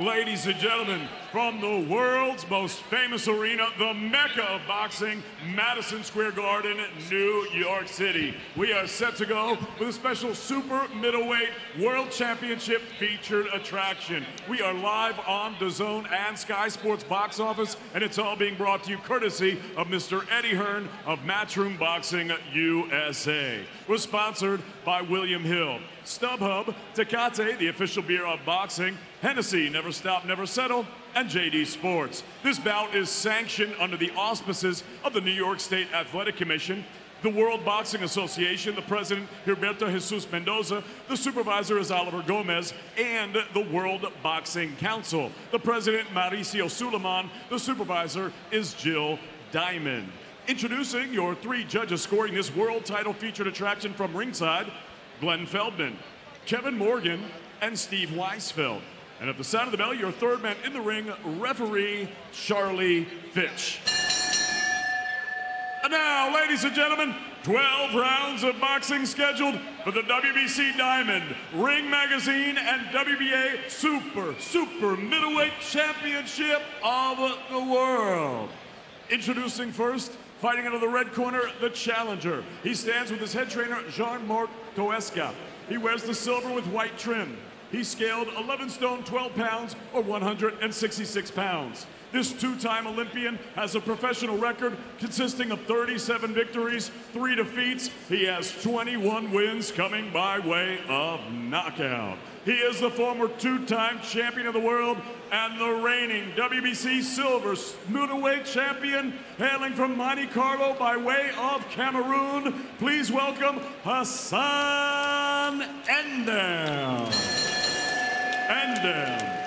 Ladies and gentlemen, from the world's most famous arena, the mecca of boxing, Madison Square Garden, New York City, we are set to go with a special super middleweight world championship featured attraction. We are live on DAZN and Sky Sports box office, and it's all being brought to you courtesy of Mr. Eddie Hearn of Matchroom Boxing USA. We're sponsored by William Hill. StubHub, Tecate, the official beer of boxing, Hennessy, Never Stop, Never Settle, and JD Sports. This bout is sanctioned under the auspices of the New York State Athletic Commission, the World Boxing Association, the president, Gilberto Jesus Mendoza, the supervisor is Oliver Gomez, and the World Boxing Council. The president, Mauricio Sulaiman, the supervisor is Jill Diamond. Introducing your three judges scoring this world title featured attraction from ringside, Glenn Feldman, Kevin Morgan, and Steve Weisfeld. And at the sound of the bell, your third man in the ring, referee Charlie Fitch. And now, ladies and gentlemen, 12 rounds of boxing scheduled for the WBC Diamond, Ring Magazine, and WBA Super, Super Middleweight Championship of the World. Introducing first, fighting out of the red corner, the challenger. He stands with his head trainer, Jean-Marc Toesca. He wears the silver with white trim. He scaled 11 stone 12 pounds or 166 pounds. This two-time Olympian has a professional record consisting of 37 victories, three defeats. He has 21 wins coming by way of knockout. He is the former two-time champion of the world and the reigning WBC silver middleweight champion, hailing from Monte Carlo by way of Cameroon. Please welcome Hassan N'Dam.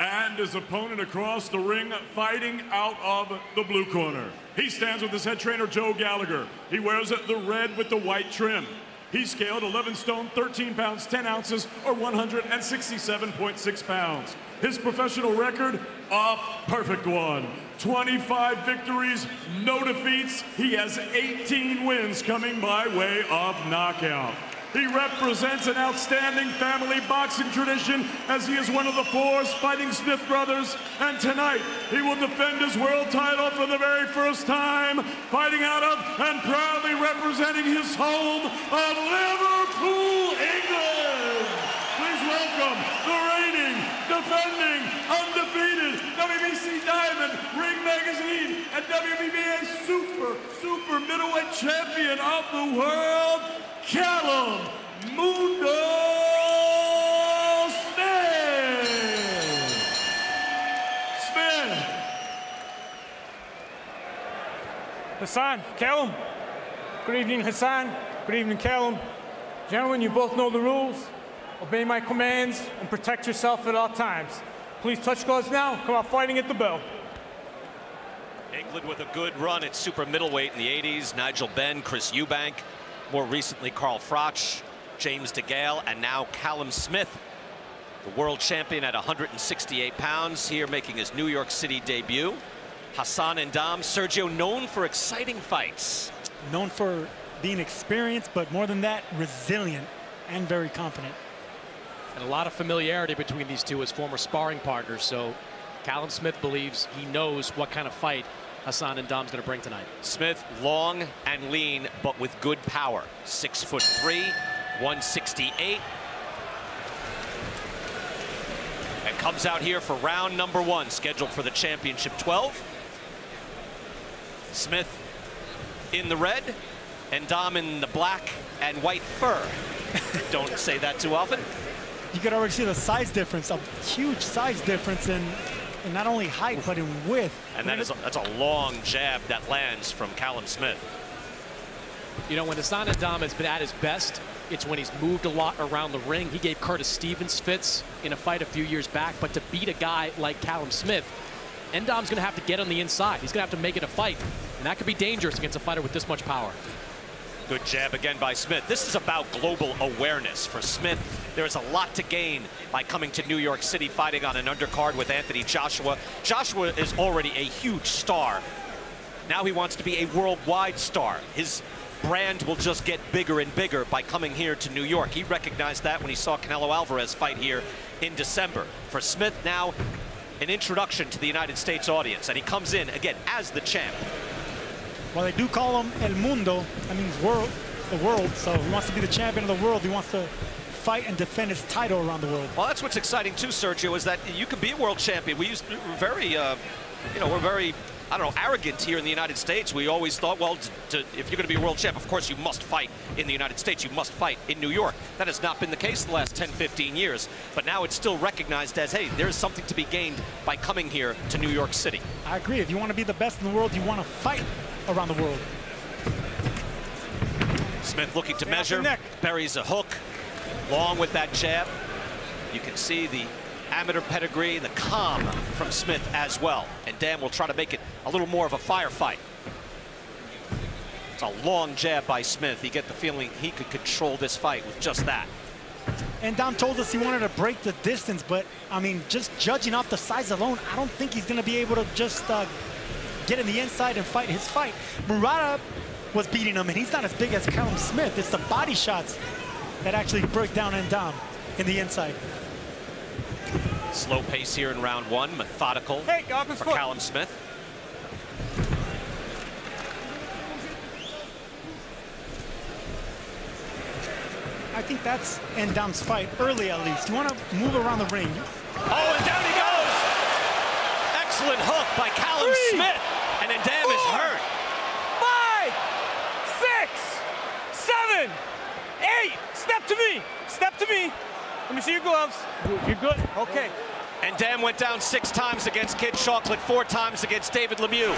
and his opponent across the ring fighting out of the blue corner. He stands with his head trainer, Joe Gallagher. He wears the red with the white trim. He scaled 11 stone, 13 pounds, 10 ounces, or 167.6 pounds. His professional record, a perfect one. 25 victories, no defeats. He has 18 wins coming by way of knockout. He represents an outstanding family boxing tradition as he is one of the four Fighting Smith brothers. And tonight, he will defend his world title for the very first time, fighting out of and proudly representing his home of Liverpool, England. Please welcome the reigning, defending, undefeated WBC Diamond, Ring Magazine, and WBA Super, Super Middleweight Champion of the World, Callum Mundo Smith. Smith. Hassan, Callum. Good evening, Hassan. Good evening, Callum. Gentlemen, you both know the rules. Obey my commands and protect yourself at all times. Please touch gloves now. Come out fighting at the bell. England with a good run at super middleweight in the 80s. Nigel Benn, Chris Eubank, more recently Carl Froch, James DeGale, and now Callum Smith, the world champion at 168 pounds, here making his New York City debut. Hassan N'Dam, Sergio, known for exciting fights. Known for being experienced, but more than that, resilient and very confident. And a lot of familiarity between these two as former sparring partners, so Callum Smith believes he knows what kind of fight Hassan N'Dam's going to bring tonight. Smith, long and lean, but with good power. Six foot three, 168. And comes out here for round number one, scheduled for the championship 12. Smith in the red, and Dom in the black and white fur. Don't say that too often. You can already see the size difference, a huge size difference in, in not only height, but in width. And that is a, that's a long jab that lands from Callum Smith. You know, when Hassan N'Dam has been at his best, it's when he's moved a lot around the ring. He gave Curtis Stevens fits in a fight a few years back, but to beat a guy like Callum Smith, N'Dam's going to have to get on the inside. He's going to have to make it a fight, and that could be dangerous against a fighter with this much power. Good jab again by Smith. This is about global awareness for Smith. There is a lot to gain by coming to New York City fighting on an undercard with Anthony Joshua. Joshua is already a huge star. Now he wants to be a worldwide star. His brand will just get bigger and bigger by coming here to New York. He recognized that when he saw Canelo Alvarez fight here in December. For Smith now, an introduction to the United States audience, and he comes in again as the champ. Well, they do call him El Mundo. That means world, the world. So he wants to be the champion of the world. He wants to fight and defend his title around the world. Well, that's what's exciting too, Sergio, is that you can be a world champion. We used we're very, uh, you know, we're very. I don't know, arrogant here in the United States. We always thought, well, to, if you're going to be a world champ, of course you must fight in the United States. You must fight in New York. That has not been the case the last 10, 15 years. But now it's still recognized as, hey, there's something to be gained by coming here to New York City. I agree. If you want to be the best in the world, you want to fight around the world. Smith looking to Stay measure, buries a hook, long with that jab. You can see the amateur pedigree, the calm from Smith as well. N'Dam will try to make it a little more of a firefight. It's a long jab by Smith. You get the feeling he could control this fight with just that. N'Dam told us he wanted to break the distance, but I mean, just judging off the size alone, I don't think he's going to be able to just uh, get in the inside and fight his fight. Murata was beating him, and he's not as big as Callum Smith. It's the body shots that actually broke down and down in the inside. Slow pace here in round one, methodical Hey, for foot. Callum Smith. I think that's N'Dam's fight, early at least. You want to move around the ring. Oh, and down he goes! Excellent hook by Callum Three, Smith. And N'Dam is four, hurt. Five, six, seven, eight. Step to me. Step to me. See your gloves. You're good. Okay. N'Dam went down six times against Kid Chocolate, four times against David Lemieux.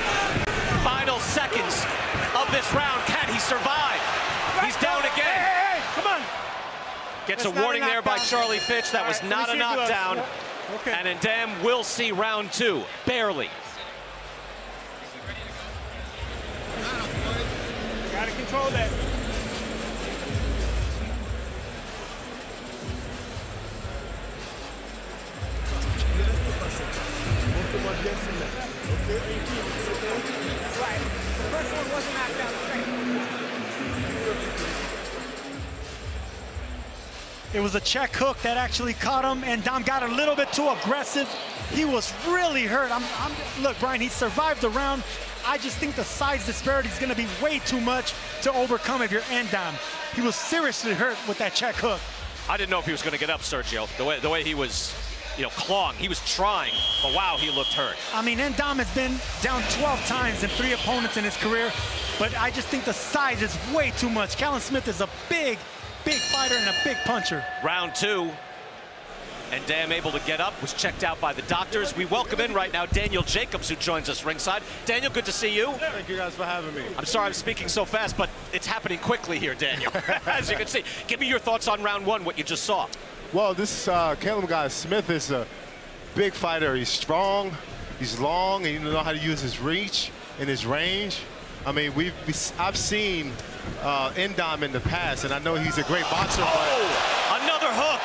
Final seconds of this round. Can he survive? He's down again. hey, hey, come on. Gets That's a warning a there by. Charlie Fitch. That All was right, not a see your gloves. knockdown. Yeah. Okay. And N'Dam will see round two, barely. Gotta control that. Was a check hook that actually caught him, and Dom got a little bit too aggressive. He was really hurt. I'm, I'm, look, Brian, he survived the round. I just think the size disparity is going to be way too much to overcome if you're N'Dam. He was seriously hurt with that check hook. I didn't know if he was going to get up, Sergio. The way the way he was, you know, clawing. He was trying, but wow, he looked hurt. I mean, N'Dam has been down 12 times and three opponents in his career, but I just think the size is way too much. Callum Smith is a big, big fighter and a big puncher. Round two. N'Dam able to get up, was checked out by the doctors. We welcome in right now Daniel Jacobs, who joins us ringside. Daniel, good to see you. Thank you guys for having me. I'm sorry I'm speaking so fast, but it's happening quickly here, Daniel. As you can see. Give me your thoughts on round one, what you just saw. Well, this uh, Caleb guy Smith is a big fighter. He's strong, he's long, and you know how to use his reach and his range. I mean, we've I've seen uh, N'Dam in the past, and I know he's a great boxer. but Oh, another hook.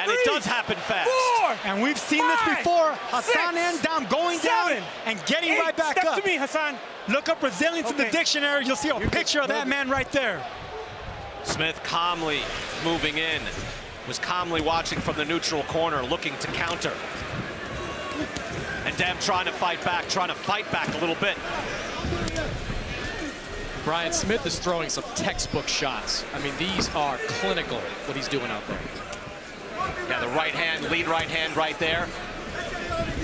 And it does happen fast. Four. And we've seen Five, this before. Hassan six, N'Dam going seven, down and getting eight. right back Step up. to me, Hassan. Look up Brazilians in the dictionary. You'll see a You're picture of that man right there. Smith calmly moving in, was calmly watching from the neutral corner, looking to counter. N'Dam trying to fight back, trying to fight back a little bit. Brian Smith is throwing some textbook shots. I mean, these are clinical, what he's doing out there. Yeah, the right hand, lead right hand right there.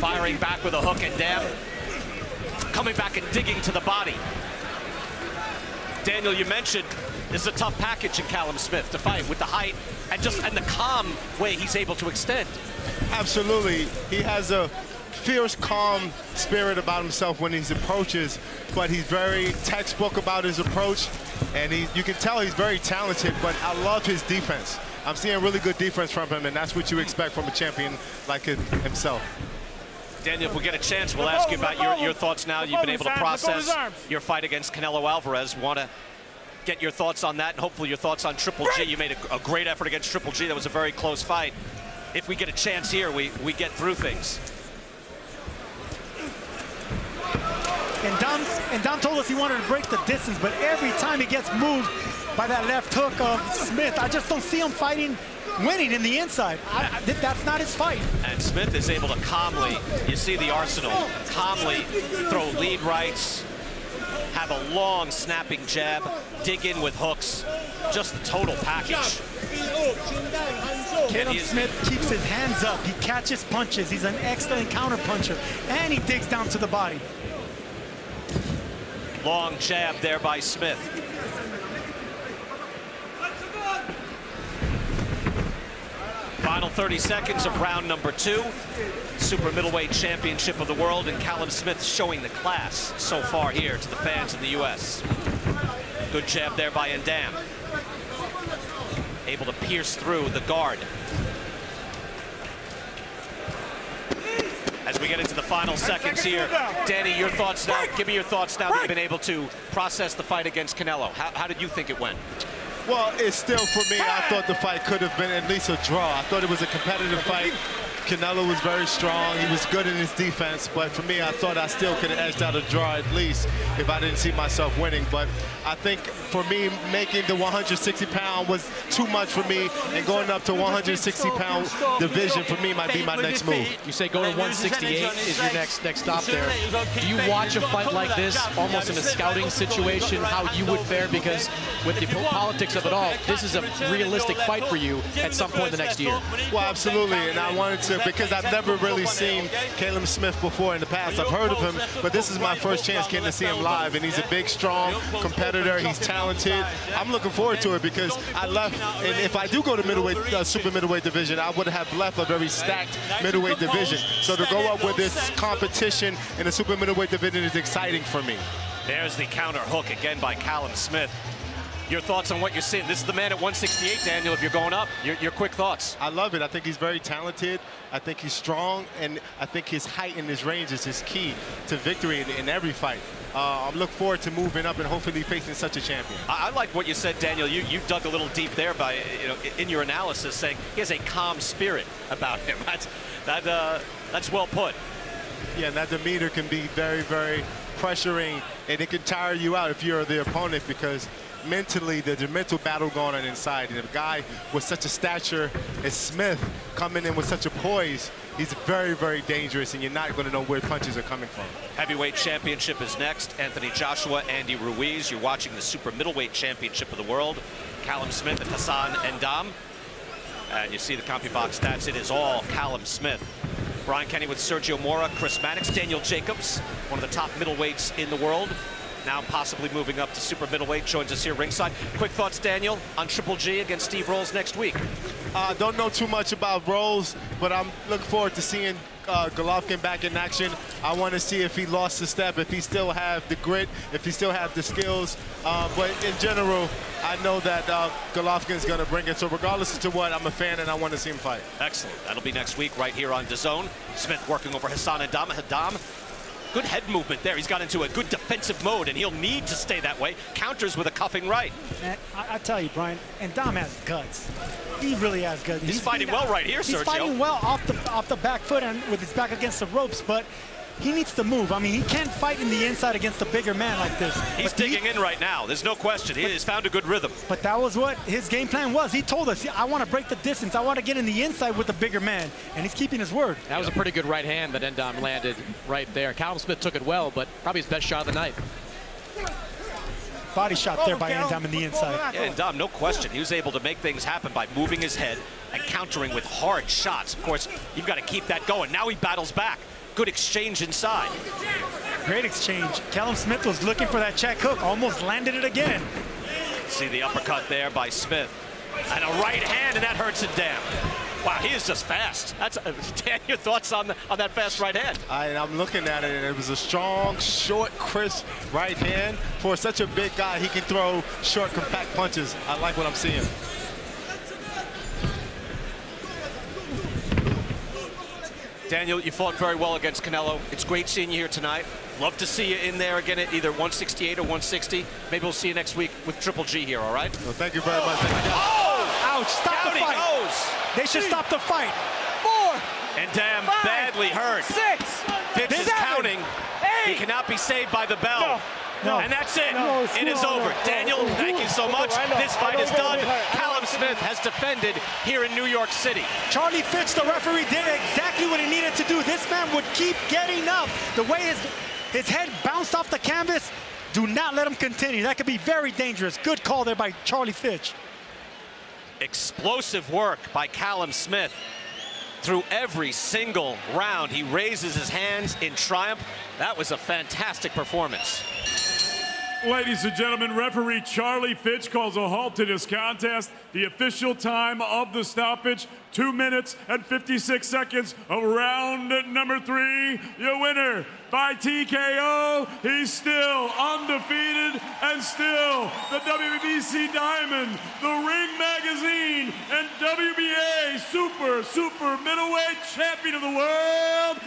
Firing back with a hook and Dam coming back and digging to the body. Daniel, you mentioned this is a tough package in Callum Smith to fight with the height and just and the calm way he's able to extend. absolutely, he has a fierce, calm spirit about himself when he approaches, but he's very textbook about his approach, and he, you can tell he's very talented. But I love his defense. I'm seeing really good defense from him, and that's what you expect from a champion like him- himself. Daniel, if we get a chance, we'll ask you about your, your thoughts now. You've been able to Sam. Look over his process your fight against Canelo Alvarez. Want to get your thoughts on that and hopefully your thoughts on Triple G. You made a, a great effort against Triple G. That was a very close fight. If we get a chance here, we, we get through things. N'Dam, and Dom told us he wanted to break the distance, but every time he gets moved by that left hook of Smith, I just don't see him fighting, winning in the inside. I, I, that's not his fight. And Smith is able to calmly, you see the arsenal, calmly throw lead rights, have a long snapping jab, dig in with hooks, just the total package. Caleb Smith keeps his hands up. He catches punches. He's an excellent counter puncher. And he digs down to the body. Long jab there by Smith. Final 30 seconds of round number two. Super middleweight championship of the world, and Callum Smith showing the class so far here to the fans in the U.S. Good jab there by N'Dam. Able to pierce through the guard. As we get into the final seconds here, Danny, your thoughts now. Give me your thoughts now that you've been able to process the fight against Canelo. How, how did you think it went? Well, it's still for me. I thought the fight could have been at least a draw. I thought it was a competitive fight. Canelo was very strong. He was good in his defense. But for me, I thought I still could have edged out a draw at least if I didn't see myself winning. But I think for me, making the 160 pound was too much for me. And going up to 160 pound division for me might be my next move. You say go to 168 is your next next stop there. Do you watch a fight like this almost in a scouting situation, how you would fare? Because with the politics of it all, this is a realistic fight for you at some point in the next year. Well, absolutely. And I wanted to because I've never really seen Caleb Smith before in the past. I've heard of him, but this is my first chance getting to see him live. And he's a big, strong competitor. He's talented. I'm looking forward to it because I left, and if I do go to middleweight, uh, super middleweight division, I would have left a very stacked middleweight division. So to go up with this competition in the super middleweight division is exciting for me. There's the counter hook again by Callum Smith. Your thoughts on what you're seeing? This is the man at 168, Daniel. If you're going up, your, your quick thoughts. I love it. I think he's very talented. I think he's strong, and I think his height and his range is his key to victory in, in every fight. Uh, I'm looking forward to moving up and hopefully facing such a champion. I, I like what you said, Daniel. You, you dug a little deep there by, you know, in your analysis, saying he has a calm spirit about him. That's that, uh, that's well put. Yeah, and that demeanor can be very, very pressuring, and it can tire you out if you're the opponent because mentally, there's a mental battle going on inside. And a guy with such a stature as Smith coming in with such a poise, he's very, very dangerous, and you're not going to know where punches are coming from. Heavyweight championship is next. Anthony Joshua, Andy Ruiz. You're watching the super middleweight championship of the world. Callum Smith and Hassan N'Dam. And you see the CompuBox stats. It is all Callum Smith. Brian Kenny with Sergio Mora, Chris Mannix, Daniel Jacobs, one of the top middleweights in the world now possibly moving up to super middleweight, joins us here ringside. Quick thoughts, Daniel, on Triple G against Steve Rolls next week? Uh, don't know too much about Rolls, but I'm looking forward to seeing uh, Golovkin back in action. I want to see if he lost the step, if he still have the grit, if he still have the skills. Uh, but in general, I know that uh, Golovkin is going to bring it. So regardless to what, I'm a fan and I want to see him fight. Excellent. That'll be next week right here on DAZN. Smith working over Hassan N'Dam. N'Dam Good head movement there. He's got into a good defensive mode, and he'll need to stay that way. Counters with a cuffing right. And I, I tell you, Brian, N'Dam has guts. He really has guts. He's, he's fighting well right here, he's Sergio. He's fighting well off the off the back foot and with his back against the ropes, but he needs to move. I mean, he can't fight in the inside against a bigger man like this. He's but digging he, in right now. There's no question. He has found a good rhythm. But that was what his game plan was. He told us, I want to break the distance. I want to get in the inside with the bigger man. And he's keeping his word. That was a pretty good right hand that N'Dam landed right there. Callum Smith took it well, but probably his best shot of the night. Body shot there by N'Dam in the inside. Yeah, N'Dam, no question. He was able to make things happen by moving his head and countering with hard shots. Of course, you've got to keep that going. Now he battles back. Good exchange inside. Great exchange. Callum Smith was looking for that check hook, almost landed it again. See the uppercut there by Smith. And a right hand, and that hurts it down. Wow, he is just fast. That's uh, Dan. Your thoughts on the, on that fast right hand? I, am looking at it, and it was a strong, short, crisp right hand. For such a big guy, he can throw short, compact punches. I like what I'm seeing. Daniel, you fought very well against Canelo. It's great seeing you here tonight. Love to see you in there again at either 168 or 160. Maybe we'll see you next week with Triple G here, all right? Well, thank you very much. You. Oh! Ouch, stop Down the fight. Goes. They should stop the fight. Four. N'Dam five, badly hurt. Six. Fitch is counting. Eight. He cannot be saved by the bell. No. No. And that's it. No, it is over. no. Daniel, thank you so much. This fight is done. be hard. I know Callum Smith has defended here in New York City. Charlie Fitch, the referee, did exactly what he needed to do. This man would keep getting up. The way his, his head bounced off the canvas, do not let him continue. That could be very dangerous. Good call there by Charlie Fitch. Explosive work by Callum Smith. Through every single round, he raises his hands in triumph. That was a fantastic performance. Ladies and gentlemen, referee Charlie Fitch calls a halt to this contest. The official time of the stoppage, 2 minutes and 56 seconds of round number three. Your winner by TKO. He's still undefeated and still the WBC Diamond, the Ring Magazine, and WBA Super, Super Middleweight Champion of the World